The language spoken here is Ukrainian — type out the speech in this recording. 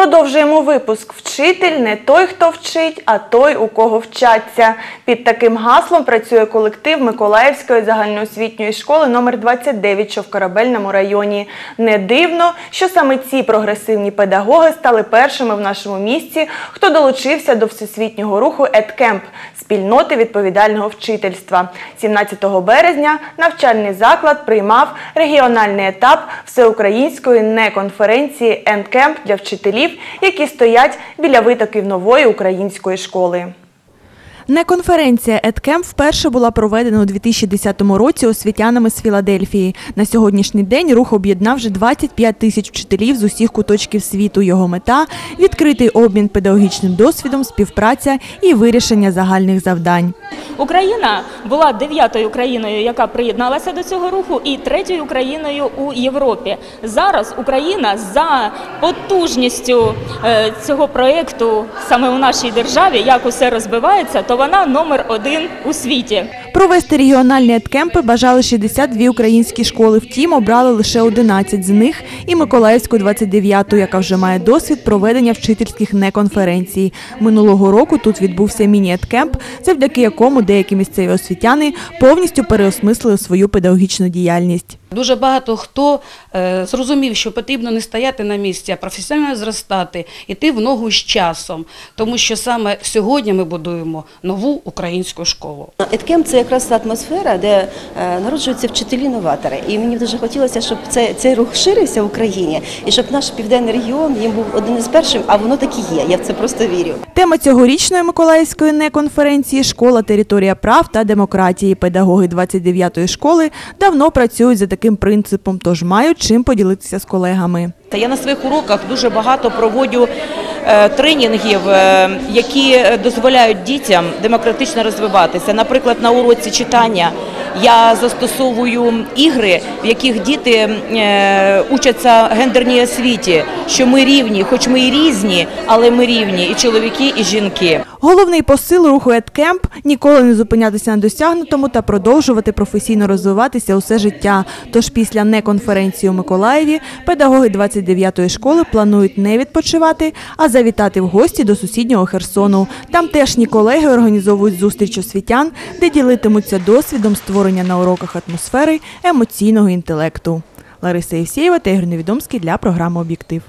Продовжуємо випуск. Вчитель не той, хто вчить, а той, у кого вчаться. Під таким гаслом працює колектив Миколаївської загальноосвітньої школи номер 29, що в Корабельному районі. Не дивно, що саме ці прогресивні педагоги стали першими в нашому місті, хто долучився до всесвітнього руху «Едкемп» – спільноти відповідального вчительства. 17 березня навчальний заклад приймав регіональний етап всеукраїнської неконференції «Едкемп» для вчителів, які стоять біля витоків нової української школи. Неконференція «Едкемп» вперше була проведена у 2010 році освітянами з Філадельфії. На сьогоднішній день рух об'єднав вже 25 тисяч вчителів з усіх куточків світу. Його мета – відкритий обмін педагогічним досвідом, співпраця і вирішення загальних завдань. Україна була дев'ятою країною, яка приєдналася до цього руху, і третьою країною у Європі. Зараз Україна за потужністю е, цього проєкту саме у нашій державі, як усе розбивається, то вона номер один у світі. Провести регіональні «Едкемпи» бажали 62 українські школи, втім обрали лише 11 з них і Миколаївську 29-ту, яка вже має досвід проведення вчительських неконференцій. Минулого року тут відбувся міні-«Едкемп», завдяки якому деякі місцеві освітяни повністю переосмислили свою педагогічну діяльність. Дуже багато хто е, зрозумів, що потрібно не стояти на місці, а професійно зростати, йти в ногу з часом, тому що саме сьогодні ми будуємо нову українську школу. Едкем це якраз та атмосфера, де е, народжуються вчителі-новатори. І мені дуже хотілося, щоб цей, цей рух ширився в Україні, і щоб наш південний регіон їм був один із перших, а воно так і є. Я в це просто вірю. Тема цьогорічної Миколаївської неконференції «Школа, територія прав та демократії». Педагоги 29-ї школи давно працюють за таким принципом, тож мають чим поділитися з колегами. Та я на своїх уроках дуже багато проводжу е, тренінгів, е, які дозволяють дітям демократично розвиватися. Наприклад, на уроці читання я застосовую ігри, в яких діти е, учаться гендерній освіті, що ми рівні, хоч ми і різні, але ми рівні, і чоловіки, і жінки. Головний посил руху «Едкемп» – ніколи не зупинятися на досягнутому та продовжувати професійно розвиватися усе життя. Тож після неконференції у Миколаєві педагоги 29-ї школи планують не відпочивати, а завітати в гості до сусіднього Херсону. Там теж колеги організовують зустріч освітян, де ділитимуться досвідом створення на уроках атмосфери емоційного інтелекту. Лариса Євсєєва та Ігор Невідомський для програми «Об'єктив».